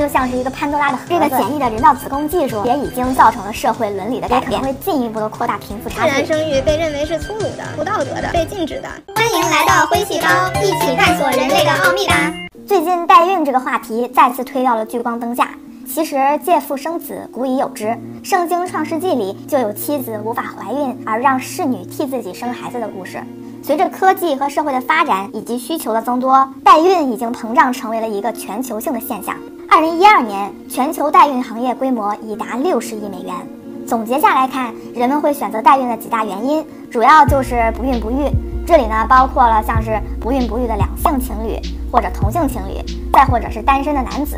就像是一个潘多拉的盒子。这个简易的人造子宫技术也已经造成了社会伦理的改变，会进一步的扩大贫富差距。自然生育被认为是粗鲁的、不道德的、被禁止的。欢迎来到灰细胞，一起探索人类的奥秘吧。最近代孕这个话题再次推到了聚光灯下。其实借腹生子古已有之，圣经创世纪里就有妻子无法怀孕而让侍女替自己生孩子的故事。随着科技和社会的发展以及需求的增多，代孕已经膨胀成为了一个全球性的现象。二零一二年，全球代孕行业规模已达六十亿美元。总结下来看，人们会选择代孕的几大原因，主要就是不孕不育。这里呢，包括了像是不孕不育的两性情侣或者同性情侣，再或者是单身的男子。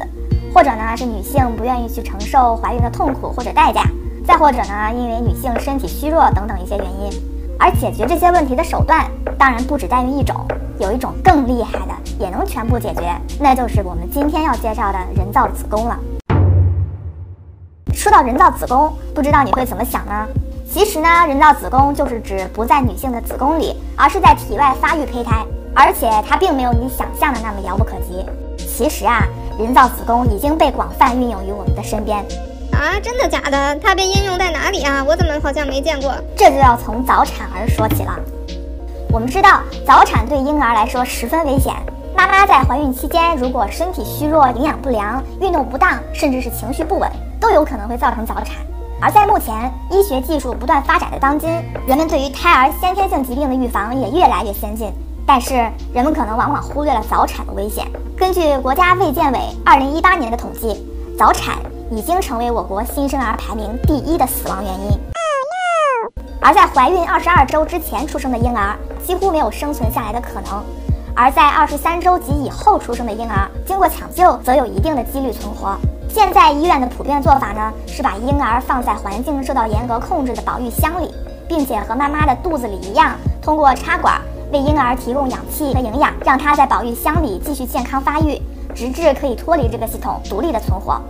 或者呢，是女性不愿意去承受怀孕的痛苦或者代价；再或者呢，因为女性身体虚弱等等一些原因。而解决这些问题的手段，当然不止代孕一种，有一种更厉害的，也能全部解决，那就是我们今天要介绍的人造子宫了。说到人造子宫，不知道你会怎么想呢？其实呢，人造子宫就是指不在女性的子宫里，而是在体外发育胚胎，而且它并没有你想象的那么遥不可及。其实啊。人造子宫已经被广泛运用于我们的身边啊！真的假的？它被应用在哪里啊？我怎么好像没见过？这就要从早产儿说起了。我们知道，早产对婴儿来说十分危险。妈妈在怀孕期间，如果身体虚弱、营养不良、运动不当，甚至是情绪不稳，都有可能会造成早产。而在目前医学技术不断发展的当今，人们对于胎儿先天性疾病的预防也越来越先进。但是人们可能往往忽略了早产的危险。根据国家卫健委二零一八年的统计，早产已经成为我国新生儿排名第一的死亡原因。而在怀孕二十二周之前出生的婴儿几乎没有生存下来的可能，而在二十三周及以后出生的婴儿，经过抢救则有一定的几率存活。现在医院的普遍做法呢，是把婴儿放在环境受到严格控制的保育箱里，并且和妈妈的肚子里一样，通过插管。为婴儿提供氧气和营养，让他在保育箱里继续健康发育，直至可以脱离这个系统，独立的存活。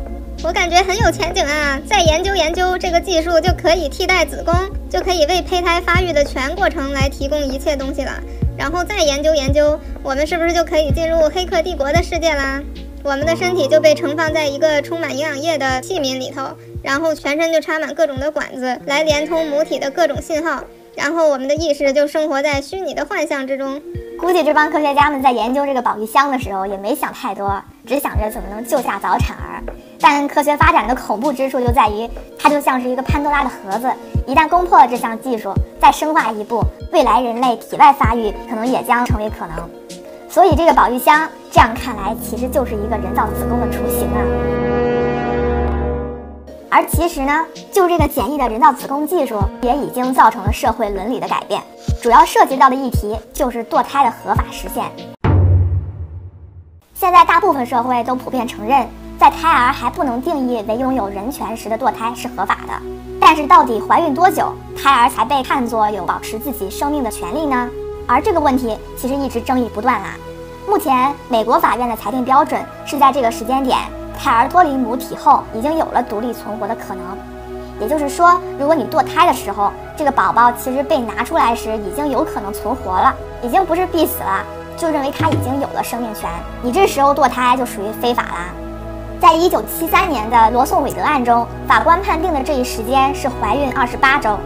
我感觉很有前景啊！再研究研究这个技术，就可以替代子宫，就可以为胚胎发育的全过程来提供一切东西了。然后再研究研究，我们是不是就可以进入黑客帝国的世界啦？我们的身体就被盛放在一个充满营养液的器皿里头，然后全身就插满各种的管子，来连通母体的各种信号。然后我们的意识就生活在虚拟的幻象之中。估计这帮科学家们在研究这个保育箱的时候，也没想太多，只想着怎么能救下早产儿。但科学发展的恐怖之处就在于，它就像是一个潘多拉的盒子，一旦攻破了这项技术，再深化一步，未来人类体外发育可能也将成为可能。所以这个保育箱，这样看来其实就是一个人造子宫的雏形啊。而其实呢，就这个简易的人造子宫技术，也已经造成了社会伦理的改变。主要涉及到的议题就是堕胎的合法实现。现在大部分社会都普遍承认，在胎儿还不能定义为拥有人权时的堕胎是合法的。但是，到底怀孕多久，胎儿才被看作有保持自己生命的权利呢？而这个问题其实一直争议不断啊。目前，美国法院的裁定标准是在这个时间点。胎儿脱离母体后，已经有了独立存活的可能。也就是说，如果你堕胎的时候，这个宝宝其实被拿出来时，已经有可能存活了，已经不是必死了，就认为他已经有了生命权。你这时候堕胎就属于非法啦。在一九七三年的罗宋韦德案中，法官判定的这一时间是怀孕二十八周，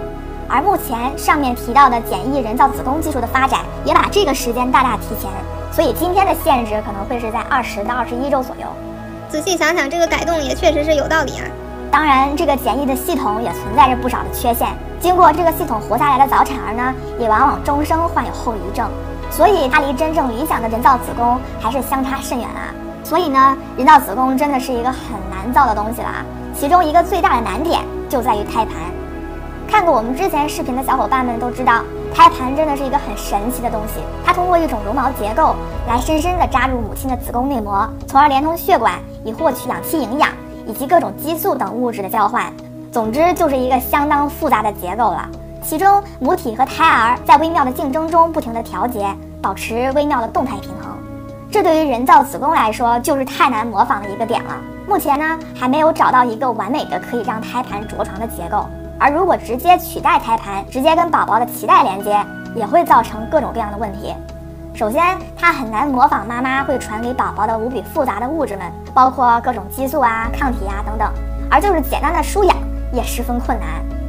而目前上面提到的简易人造子宫技术的发展，也把这个时间大大提前。所以今天的限制可能会是在二十到二十一周左右。仔细想想，这个改动也确实是有道理啊。当然，这个简易的系统也存在着不少的缺陷。经过这个系统活下来的早产儿呢，也往往终生患有后遗症，所以它离真正理想的人造子宫还是相差甚远啊。所以呢，人造子宫真的是一个很难造的东西了啊。其中一个最大的难点就在于胎盘。看过我们之前视频的小伙伴们都知道。胎盘真的是一个很神奇的东西，它通过一种绒毛结构来深深地扎入母亲的子宫内膜，从而连通血管，以获取氧气、营养以及各种激素等物质的交换。总之，就是一个相当复杂的结构了。其中，母体和胎儿在微妙的竞争中不停地调节，保持微妙的动态平衡。这对于人造子宫来说，就是太难模仿的一个点了。目前呢，还没有找到一个完美的可以让胎盘着床的结构。而如果直接取代胎盘，直接跟宝宝的脐带连接，也会造成各种各样的问题。首先，它很难模仿妈妈会传给宝宝的无比复杂的物质们，包括各种激素啊、抗体啊等等。而就是简单的输氧也十分困难。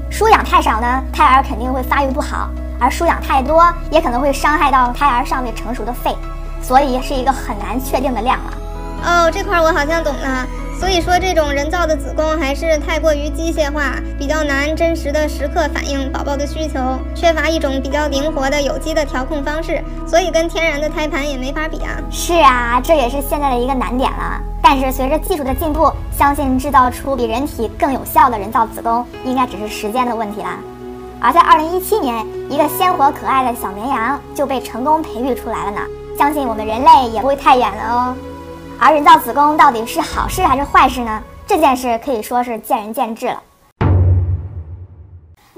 输氧太少呢，胎儿肯定会发育不好；而输氧太多，也可能会伤害到胎儿尚未成熟的肺。所以是一个很难确定的量了。哦，这块我好像懂了。所以说，这种人造的子宫还是太过于机械化，比较难真实的时刻反映宝宝的需求，缺乏一种比较灵活的有机的调控方式，所以跟天然的胎盘也没法比啊。是啊，这也是现在的一个难点了。但是随着技术的进步，相信制造出比人体更有效的人造子宫，应该只是时间的问题了。而在二零一七年，一个鲜活可爱的小绵羊就被成功培育出来了呢。相信我们人类也不会太远了哦。而人造子宫到底是好事还是坏事呢？这件事可以说是见仁见智了。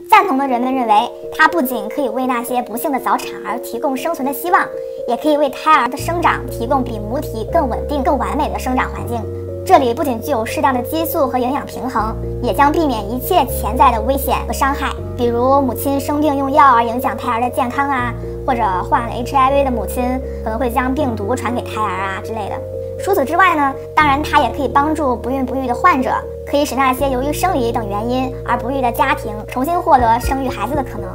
赞同的人们认为，它不仅可以为那些不幸的早产儿提供生存的希望，也可以为胎儿的生长提供比母体更稳定、更完美的生长环境。这里不仅具有适当的激素和营养平衡，也将避免一切潜在的危险和伤害，比如母亲生病用药而影响胎儿的健康啊，或者患了 HIV 的母亲可能会将病毒传给胎儿啊之类的。除此之外呢，当然它也可以帮助不孕不育的患者，可以使那些由于生理等原因而不育的家庭重新获得生育孩子的可能。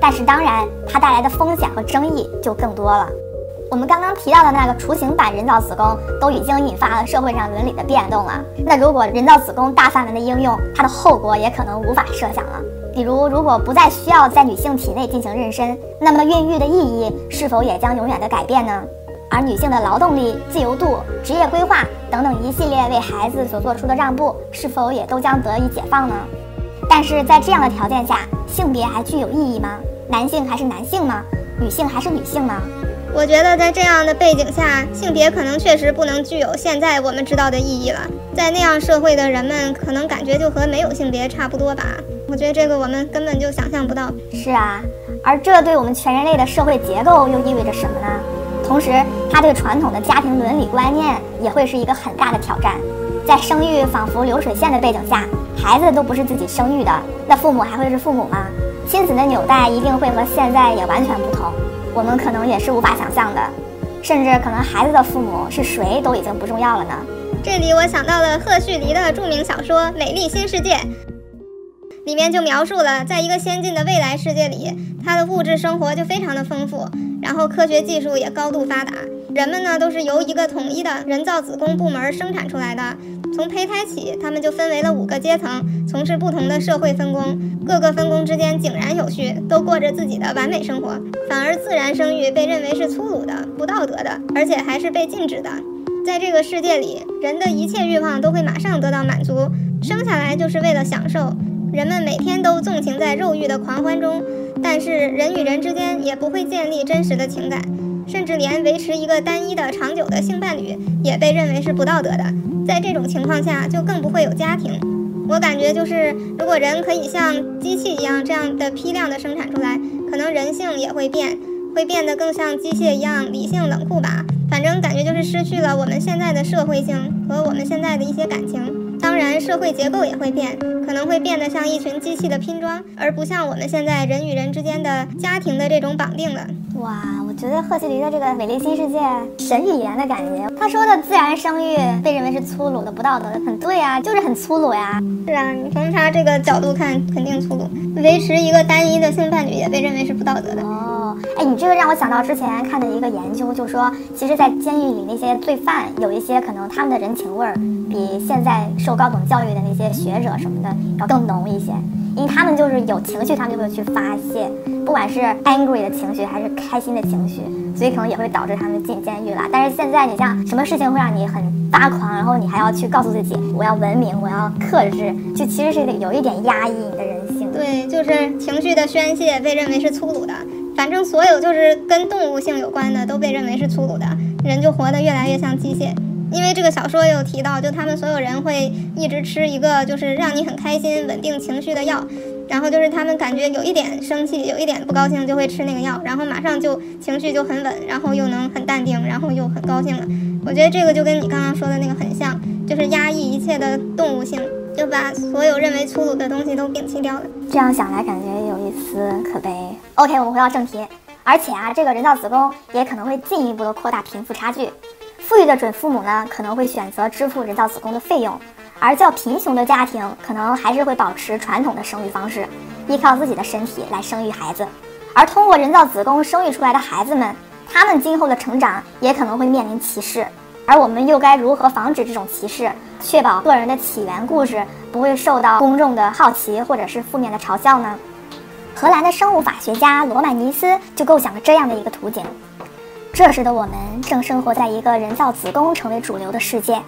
但是当然，它带来的风险和争议就更多了。我们刚刚提到的那个雏形版人造子宫都已经引发了社会上伦理的变动了。那如果人造子宫大范围的应用，它的后果也可能无法设想了。比如，如果不再需要在女性体内进行妊娠，那么孕育的意义是否也将永远的改变呢？而女性的劳动力、自由度、职业规划等等一系列为孩子所做出的让步，是否也都将得以解放呢？但是在这样的条件下，性别还具有意义吗？男性还是男性吗？女性还是女性呢？我觉得在这样的背景下，性别可能确实不能具有现在我们知道的意义了。在那样社会的人们，可能感觉就和没有性别差不多吧。我觉得这个我们根本就想象不到。是啊，而这对我们全人类的社会结构又意味着什么呢？同时，他对传统的家庭伦理观念也会是一个很大的挑战。在生育仿佛流水线的背景下，孩子都不是自己生育的，那父母还会是父母吗？亲子的纽带一定会和现在也完全不同，我们可能也是无法想象的，甚至可能孩子的父母是谁都已经不重要了呢。这里我想到了赫胥黎的著名小说《美丽新世界》，里面就描述了，在一个先进的未来世界里，它的物质生活就非常的丰富。然后科学技术也高度发达，人们呢都是由一个统一的人造子宫部门生产出来的。从胚胎起，他们就分为了五个阶层，从事不同的社会分工，各个分工之间井然有序，都过着自己的完美生活。反而自然生育被认为是粗鲁的、不道德的，而且还是被禁止的。在这个世界里，人的一切欲望都会马上得到满足，生下来就是为了享受。人们每天都纵情在肉欲的狂欢中。但是人与人之间也不会建立真实的情感，甚至连维持一个单一的长久的性伴侣也被认为是不道德的。在这种情况下，就更不会有家庭。我感觉就是，如果人可以像机器一样这样的批量的生产出来，可能人性也会变，会变得更像机械一样理性冷酷吧。反正感觉就是失去了我们现在的社会性和我们现在的一些感情。当然，社会结构也会变，可能会变得像一群机器的拼装，而不像我们现在人与人之间的家庭的这种绑定了。哇，我觉得赫胥黎的这个《美丽新世界》神语言的感觉。他说的自然生育被认为是粗鲁的、不道德的，很对啊，就是很粗鲁呀。是啊，你从他这个角度看，肯定粗鲁。维持一个单一的性伴侣也被认为是不道德的。哦，哎，你这个让我想到之前看的一个研究，就说其实，在监狱里那些罪犯有一些可能他们的人情味儿比现在受高等教育的那些学者什么的要更浓一些，因为他们就是有情绪，他们就会去发泄，不管是 angry 的情绪还是开心的情绪，所以可能也会导致他们进监狱了。但是现在你像什么事情会让你很发狂，然后你还要去告诉自己我要文明，我要克制，就其实是有一点压抑你的人性。对，就是情绪的宣泄被认为是粗鲁的，反正所有就是跟动物性有关的都被认为是粗鲁的，人就活得越来越像机械。因为这个小说也有提到，就他们所有人会一直吃一个就是让你很开心、稳定情绪的药，然后就是他们感觉有一点生气、有一点不高兴就会吃那个药，然后马上就情绪就很稳，然后又能很淡定，然后又很高兴了。我觉得这个就跟你刚刚说的那个很像，就是压抑一切的动物性，就把所有认为粗鲁的东西都摒弃掉了。这样想来，感觉有一丝可悲。OK，我们回到正题。而且啊，这个人造子宫也可能会进一步的扩大贫富差距。富裕的准父母呢，可能会选择支付人造子宫的费用，而较贫穷的家庭可能还是会保持传统的生育方式，依靠自己的身体来生育孩子。而通过人造子宫生育出来的孩子们，他们今后的成长也可能会面临歧视。而我们又该如何防止这种歧视，确保个人的起源故事不会受到公众的好奇或者是负面的嘲笑呢？荷兰的生物法学家罗曼尼斯就构想了这样的一个图景：这时的我们正生活在一个人造子宫成为主流的世界，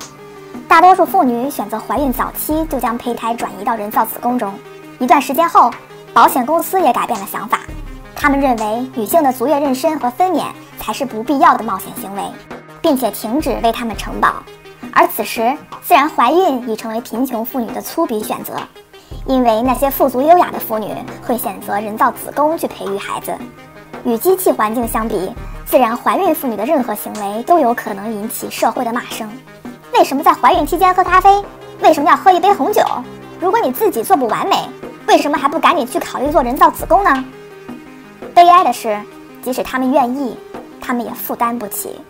大多数妇女选择怀孕早期就将胚胎转移到人造子宫中。一段时间后，保险公司也改变了想法。他们认为女性的足月妊娠和分娩才是不必要的冒险行为，并且停止为他们承保。而此时，自然怀孕已成为贫穷妇女的粗鄙选择，因为那些富足优雅的妇女会选择人造子宫去培育孩子。与机器环境相比，自然怀孕妇女的任何行为都有可能引起社会的骂声。为什么在怀孕期间喝咖啡？为什么要喝一杯红酒？如果你自己做不完美，为什么还不赶紧去考虑做人造子宫呢？悲哀的是，即使他们愿意，他们也负担不起。